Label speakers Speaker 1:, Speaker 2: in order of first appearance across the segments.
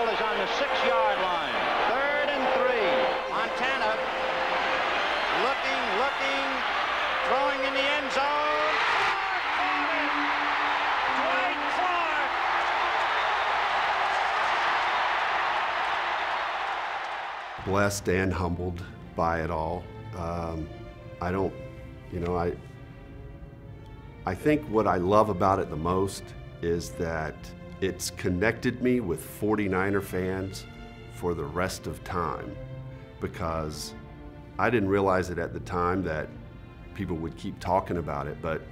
Speaker 1: ball is on the six-yard line. Third and three. Montana looking, looking, throwing in the end zone.
Speaker 2: Blessed and humbled by it all. Um, I don't, you know, I, I think what I love about it the most is that it's connected me with 49er fans for the rest of time because I didn't realize it at the time that people would keep talking about it, but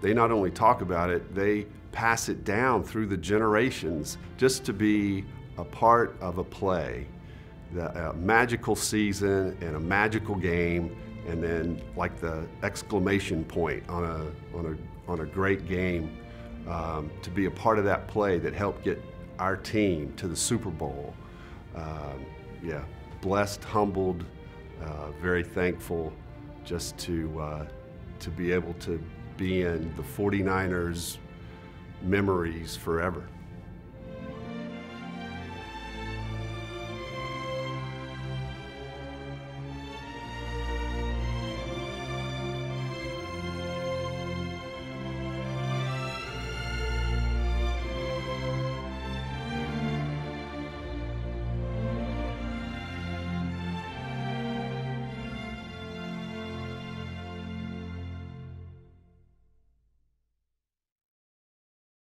Speaker 2: they not only talk about it, they pass it down through the generations just to be a part of a play, a magical season and a magical game, and then like the exclamation point on a, on a, on a great game um, to be a part of that play that helped get our team to the Super Bowl. Um, yeah, blessed, humbled, uh, very thankful just to, uh, to be able to be in the 49ers memories forever.